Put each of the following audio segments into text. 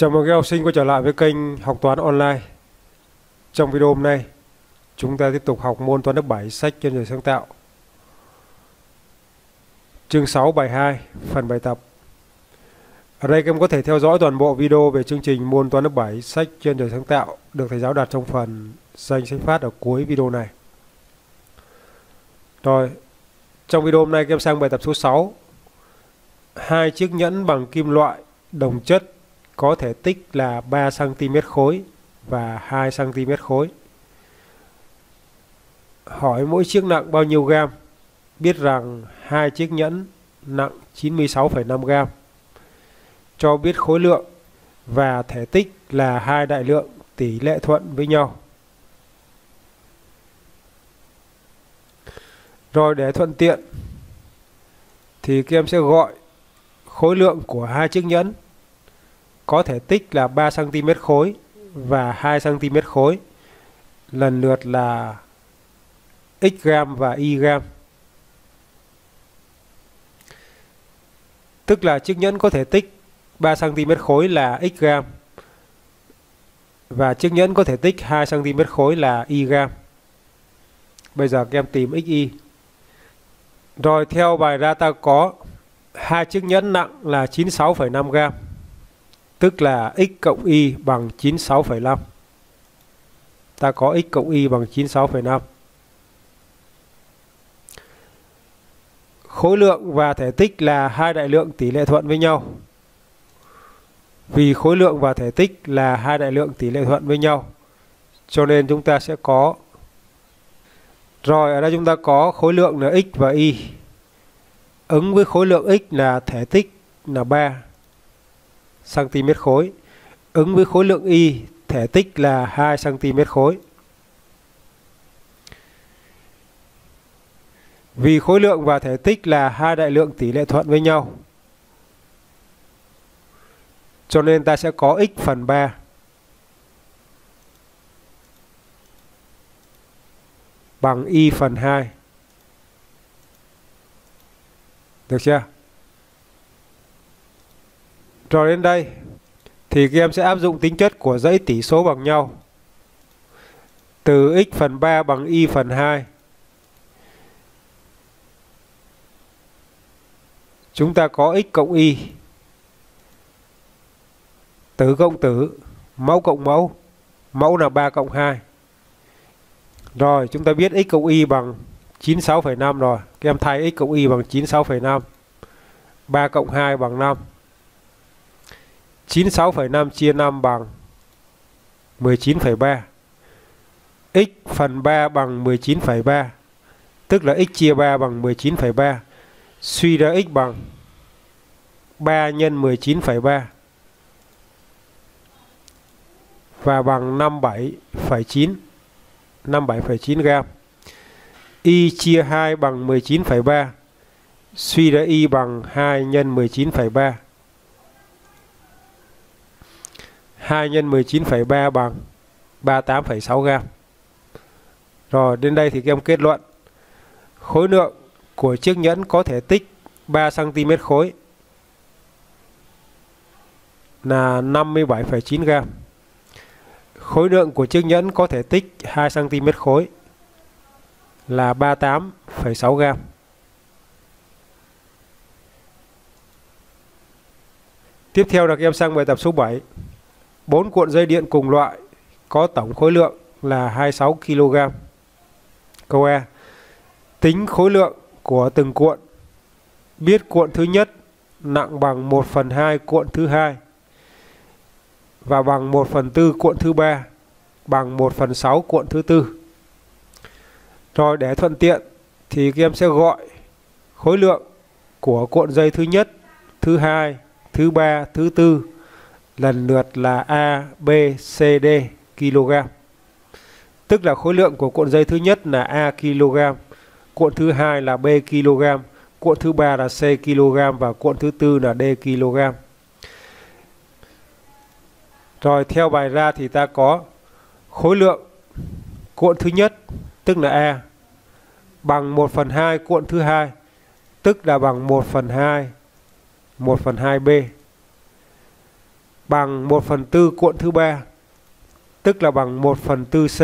Chào mừng các học sinh quay trở lại với kênh Học toán online. Trong video hôm nay, chúng ta tiếp tục học môn toán lớp 7 sách chuyên đề sáng tạo. Chương 6 bài 2, phần bài tập. Ở đây các em có thể theo dõi toàn bộ video về chương trình môn toán lớp 7 sách chuyên đề sáng tạo được thầy giáo đặt trong phần danh sách phát ở cuối video này. Rồi, trong video hôm nay các em sang bài tập số 6. Hai chiếc nhẫn bằng kim loại đồng chất có thể tích là 3 cm khối và 2 cm khối. Hỏi mỗi chiếc nặng bao nhiêu gam? Biết rằng hai chiếc nhẫn nặng 96,5 gam. Cho biết khối lượng và thể tích là hai đại lượng tỷ lệ thuận với nhau. Rồi để thuận tiện thì các em sẽ gọi khối lượng của hai chiếc nhẫn có thể tích là 3 cm khối và 2 cm khối lần lượt là x gam và y gam. Tức là chiếc nhẫn có thể tích 3 cm khối là x gam và chiếc nhẫn có thể tích 2 cm khối là y gam. Bây giờ các em tìm xy. Rồi theo bài ra ta có hai chiếc nhẫn nặng là 96,5 gram tức là x cộng y bằng 96,5. Ta có x cộng y bằng 96,5. Khối lượng và thể tích là hai đại lượng tỷ lệ thuận với nhau. Vì khối lượng và thể tích là hai đại lượng tỷ lệ thuận với nhau, cho nên chúng ta sẽ có rồi ở đây chúng ta có khối lượng là x và y. Ứng với khối lượng x là thể tích là 3 cm khối ứng với khối lượng y, thể tích là 2 cm khối. Vì khối lượng và thể tích là hai đại lượng tỷ lệ thuận với nhau. Cho nên ta sẽ có x phần 3 bằng y phần 2. Được chưa? Rồi đến đây thì game sẽ áp dụng tính chất của dãy tỉ số bằng nhau. Từ x phần 3 bằng y phần 2. Chúng ta có x cộng y. Tử cộng tử, mẫu cộng mẫu. Mẫu là 3 cộng 2. Rồi, chúng ta biết x cộng y bằng 96,5 rồi. Các em thay x cộng y bằng 96,5. 3 cộng 2 bằng 5. 96,5 chia 5 bằng 19,3. x phần 3 bằng 19,3. Tức là x chia 3 bằng 19,3. Suy ra x bằng 3 nhân 19,3 và bằng 57,9 57,9 gam. Y chia 2 bằng 19,3. Suy ra y bằng 2 nhân 19,3 2 nhân 19,3 bằng 38,6 gram. Rồi đến đây thì các em kết luận khối lượng của chiếc nhẫn có thể tích 3 cm khối là 57,9 gram. Khối lượng của chiếc nhẫn có thể tích 2 cm khối là 38,6 gram. Tiếp theo là các em sang bài tập số 7. 4 cuộn dây điện cùng loại có tổng khối lượng là 26 kg. Câu E. Tính khối lượng của từng cuộn. Biết cuộn thứ nhất nặng bằng 1 phần 2 cuộn thứ hai và bằng 1 phần 4 cuộn thứ ba bằng 1 phần 6 cuộn thứ tư. Rồi để thuận tiện thì các em sẽ gọi khối lượng của cuộn dây thứ nhất, thứ hai, thứ ba, thứ tư lần lượt là A, B, C, D kg. Tức là khối lượng của cuộn dây thứ nhất là A kg, cuộn thứ hai là B kg, cuộn thứ ba là C kg và cuộn thứ tư là D kg. Rồi theo bài ra thì ta có khối lượng cuộn thứ nhất tức là A bằng 1 phần 2 cuộn thứ hai tức là bằng 1 phần 2 1 phần 2 B bằng 1 phần tư cuộn thứ ba, tức là bằng 1 phần tư C.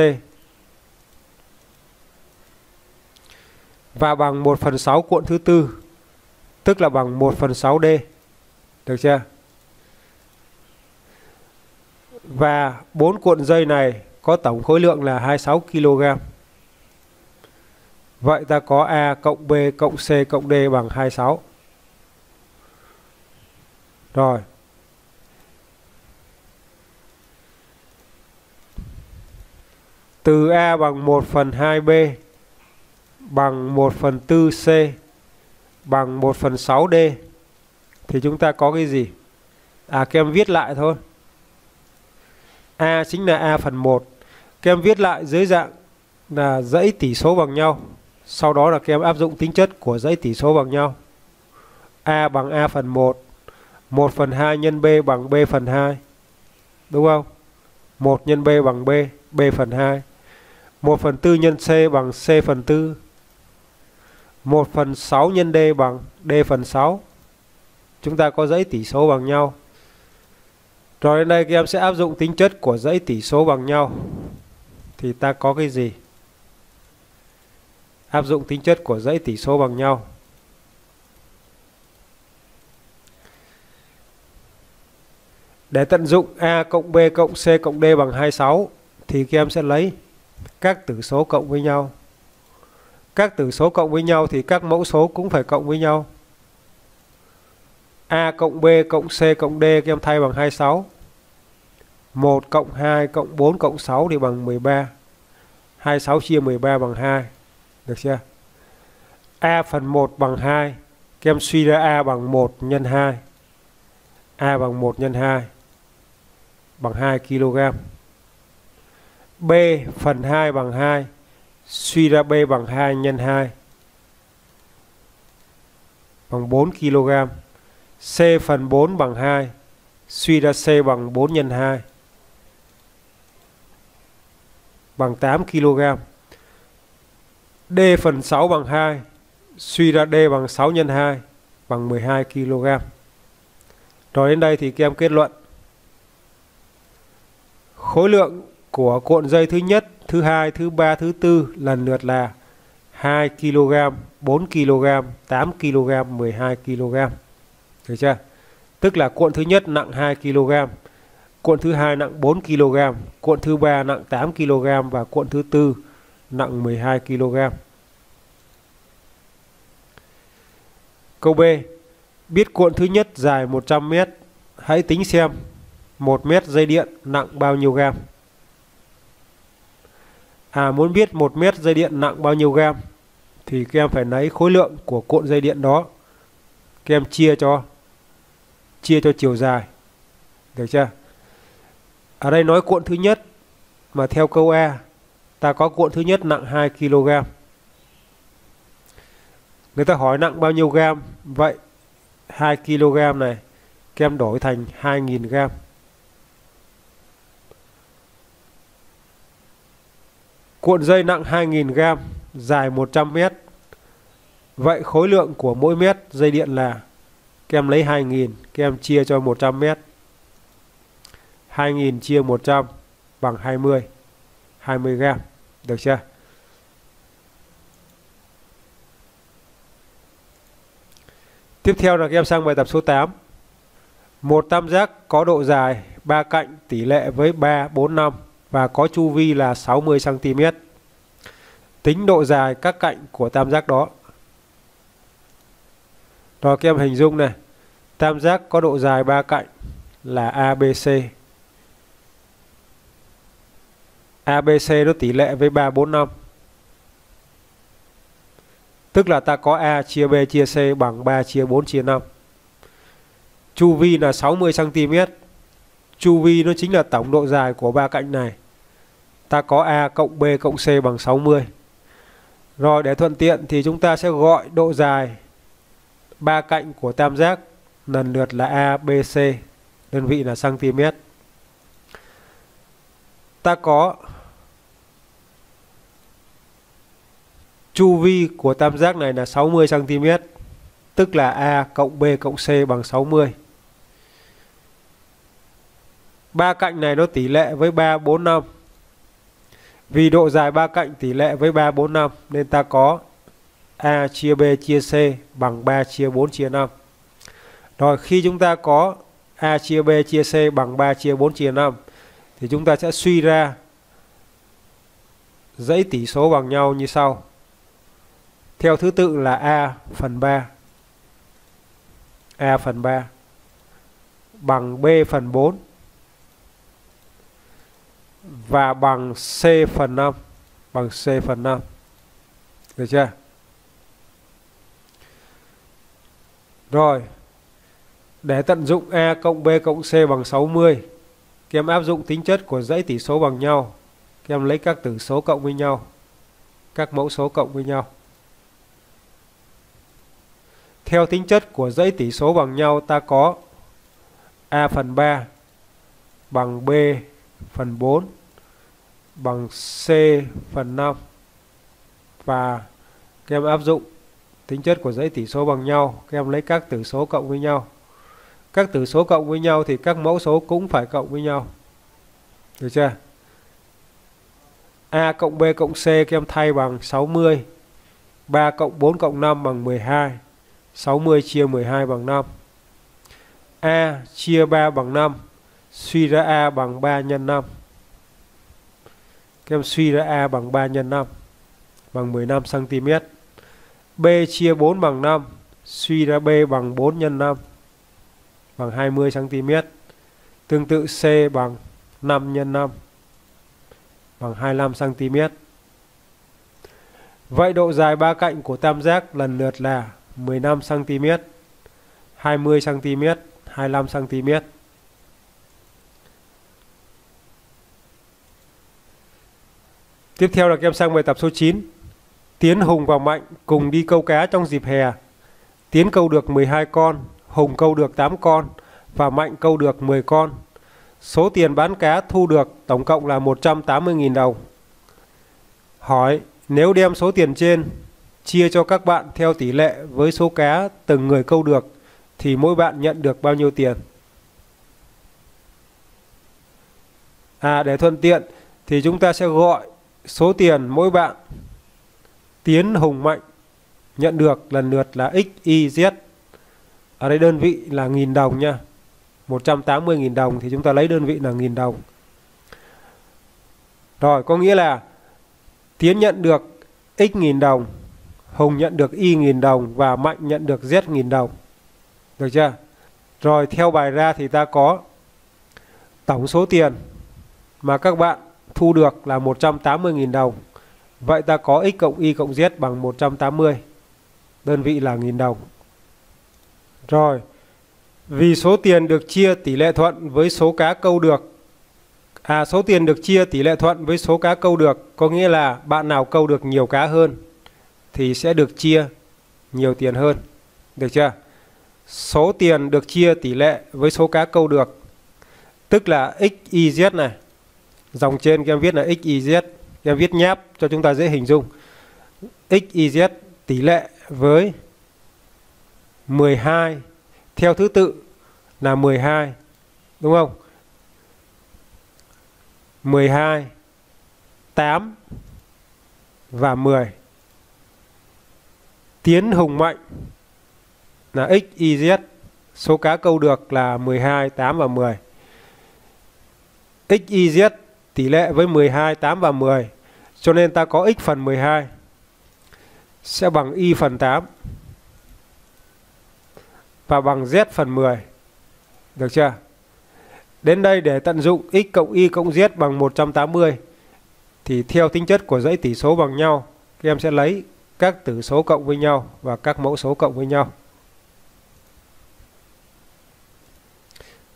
Và bằng 1 phần 6 cuộn thứ tư, tức là bằng 1 phần 6 D. Được chưa? Và 4 cuộn dây này có tổng khối lượng là 26 kg vậy ta có A cộng B cộng C cộng D bằng 26 rồi. Từ A bằng 1 phần 2B bằng 1 phần 4C bằng 1 phần 6D thì chúng ta có cái gì? À các em viết lại thôi. A chính là A phần 1. Các em viết lại dưới dạng là dãy tỉ số bằng nhau. Sau đó là các em áp dụng tính chất của dãy tỉ số bằng nhau. A bằng A phần 1. 1 phần 2 nhân B bằng B phần 2. Đúng không? 1 nhân B bằng B, B phần 2. 1 phần 4 nhân C bằng C phần 4. 1 phần 6 nhân D bằng D phần 6. Chúng ta có dãy tỉ số bằng nhau. Rồi đến đây các em sẽ áp dụng tính chất của dãy tỉ số bằng nhau. Thì ta có cái gì? Áp dụng tính chất của dãy tỉ số bằng nhau. Để tận dụng A cộng B cộng C cộng D bằng 26 thì các em sẽ lấy các tử số cộng với nhau. Các tử số cộng với nhau thì các mẫu số cũng phải cộng với nhau. A cộng B cộng C cộng D các em thay bằng 26. 1 cộng 2 cộng 4 cộng 6 thì bằng 13. 26 chia 13 bằng 2. Được chưa? A phần 1 bằng 2. Các em suy ra A bằng 1 nhân 2. A bằng 1 nhân 2 bằng 2 kg. B phần 2 bằng 2. Suy ra B bằng 2 nhân 2 bằng 4 kg. C phần 4 bằng 2. Suy ra C bằng 4 nhân 2 bằng 8 kg. D phần 6 bằng 2. Suy ra D bằng 6 nhân 2 bằng 12 kg. Rồi đến đây thì các em kết luận. Khối lượng của cuộn dây thứ nhất, thứ hai, thứ ba, thứ tư lần lượt là 2 kg, 4 kg, 8 kg, 12 kg. Được chưa? Tức là cuộn thứ nhất nặng 2 kg, cuộn thứ hai nặng 4 kg, cuộn thứ ba nặng 8 kg và cuộn thứ tư nặng 12 kg. Câu B. Biết cuộn thứ nhất dài 100 m, hãy tính xem 1 mét dây điện nặng bao nhiêu gram. À muốn biết một mét dây điện nặng bao nhiêu gam, thì các em phải lấy khối lượng của cuộn dây điện đó. Các em chia cho chia cho chiều dài. Được chưa? Ở đây nói cuộn thứ nhất, mà theo câu e ta có cuộn thứ nhất nặng 2 kg. Người ta hỏi nặng bao nhiêu gam? Vậy 2 kg này, các em đổi thành 2.000 gam. Cuộn dây nặng 2.000 g, dài 100 mét. Vậy khối lượng của mỗi mét dây điện là kem lấy 2.000, kem chia cho 100 mét. 2.000 chia 100 bằng 20, 20 g, Được chưa? Tiếp theo là các em sang bài tập số 8. Một tam giác có độ dài 3 cạnh tỷ lệ với 3, 4, 5 và có chu vi là 60 cm. Tính độ dài các cạnh của tam giác đó. Rồi các em hình dung này. Tam giác có độ dài ba cạnh là ABC. ABC nó tỷ lệ với 3 4 5. Tức là ta có A chia B chia C bằng 3 chia 4 chia 5. Chu vi là 60 cm. Chu vi nó chính là tổng độ dài của ba cạnh này. Ta có A cộng B cộng C bằng 60. Rồi để thuận tiện thì chúng ta sẽ gọi độ dài ba cạnh của tam giác lần lượt là A, B, C, đơn vị là cm. Ta có chu vi của tam giác này là 60 cm, tức là A cộng B cộng C bằng 60. ba cạnh này nó tỷ lệ với 3 4 5. Vì độ dài ba cạnh tỷ lệ với 3 4 5 nên ta có A chia B chia C bằng 3 chia 4 chia 5. Rồi, khi chúng ta có A chia B chia C bằng 3 chia 4 chia 5 thì chúng ta sẽ suy ra dãy tỷ số bằng nhau như sau. Theo thứ tự là A phần 3. A phần 3 bằng B phần 4 và bằng C phần 5 bằng C phần 5. Được chưa? Rồi. Để tận dụng A cộng B cộng C bằng 60, các em áp dụng tính chất của dãy tỷ số bằng nhau. Các em lấy các tử số cộng với nhau, các mẫu số cộng với nhau. Theo tính chất của dãy tỷ số bằng nhau ta có A phần 3 bằng B phần 4 bằng C phần 5 và các em áp dụng tính chất của dãy tỉ số bằng nhau. Các em lấy các tử số cộng với nhau. Các tử số cộng với nhau thì các mẫu số cũng phải cộng với nhau. Được chưa? A cộng B cộng C, các em thay bằng 60 3 cộng 4 cộng 5 bằng 12 60 chia 12 bằng 5 A chia 3 bằng 5 suy ra A bằng 3 nhân 5 các em suy ra A bằng 3 nhân 5 bằng 15 cm. B chia 4 bằng 5, suy ra B bằng 4 nhân 5 bằng 20 cm. Tương tự C bằng 5 nhân 5 bằng 25 cm. Vậy độ dài ba cạnh của tam giác lần lượt là 15 cm, 20 cm, 25 cm. Tiếp theo là các em sang bài tập số 9. Tiến, Hùng và Mạnh cùng đi câu cá trong dịp hè. Tiến câu được 12 con, Hùng câu được 8 con và Mạnh câu được 10 con. Số tiền bán cá thu được tổng cộng là 180.000 đồng. Hỏi, nếu đem số tiền trên chia cho các bạn theo tỷ lệ với số cá từng người câu được thì mỗi bạn nhận được bao nhiêu tiền? À để thuận tiện thì chúng ta sẽ gọi số tiền mỗi bạn Tiến Hùng Mạnh nhận được lần lượt là X, Y, Z. Ở đây đơn vị là nghìn đồng nha. 180.000 đồng thì chúng ta lấy đơn vị là nghìn đồng. Rồi, có nghĩa là Tiến nhận được X nghìn đồng, Hùng nhận được Y nghìn đồng và Mạnh nhận được Z nghìn đồng. Được chưa? Rồi, theo bài ra thì ta có tổng số tiền mà các bạn thu được là 180.000 đồng. Vậy ta có x cộng y cộng z bằng 180. Đơn vị là nghìn đồng. Rồi, vì số tiền được chia tỷ lệ thuận với số cá câu được. À, số tiền được chia tỷ lệ thuận với số cá câu được có nghĩa là bạn nào câu được nhiều cá hơn thì sẽ được chia nhiều tiền hơn. Được chưa? Số tiền được chia tỷ lệ với số cá câu được tức là x, y, z này Dòng trên các em viết là x, y, z. Các em viết nháp cho chúng ta dễ hình dung. x, y, z tỷ lệ với 12 theo thứ tự là 12. Đúng không? 12, 8 và 10. Tiến Hùng Mạnh là x, y, z. Số cá câu được là 12, 8 và 10. x, y, z tỷ lệ với 12, 8 và 10. Cho nên ta có x phần 12 sẽ bằng y phần 8 và bằng z phần 10. Được chưa? Đến đây để tận dụng x cộng y cộng z bằng 180 thì theo tính chất của dãy tỷ số bằng nhau, các em sẽ lấy các tử số cộng với nhau và các mẫu số cộng với nhau.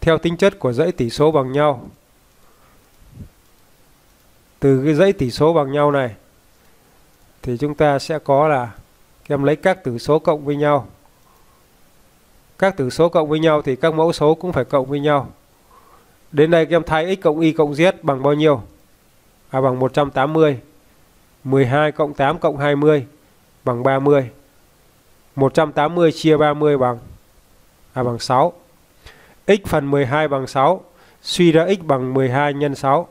Theo tính chất của dãy tỷ số bằng nhau, từ cái dãy tỉ số bằng nhau này, thì chúng ta sẽ có là em lấy các tử số cộng với nhau. Các tử số cộng với nhau thì các mẫu số cũng phải cộng với nhau. Đến đây các em thay x cộng y cộng z bằng bao nhiêu? À bằng 180 12 cộng 8 cộng 20 bằng 30 180 chia 30 bằng à bằng 6 x phần 12 bằng 6 Suy ra x bằng 12 nhân 6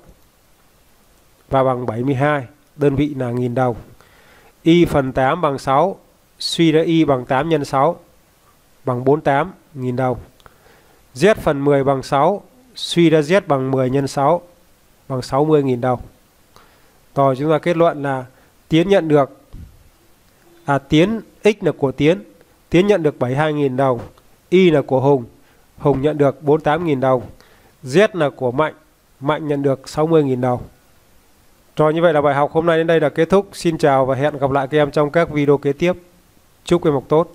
và bằng 72, đơn vị là nghìn đồng. Y phần 8 bằng 6, suy ra Y bằng 8 nhân 6 bằng 48 nghìn đồng. Z phần 10 bằng 6, suy ra Z bằng 10 nhân 6 bằng 60 nghìn đồng. Rồi chúng ta kết luận là Tiến nhận được à Tiến X là của Tiến, Tiến nhận được 72 nghìn đồng, Y là của Hùng, Hùng nhận được 48 nghìn đồng, Z là của Mạnh, Mạnh nhận được 60 nghìn đồng. Rồi, như vậy là bài học hôm nay đến đây là kết thúc. Xin chào và hẹn gặp lại các em trong các video kế tiếp. Chúc các em học tốt.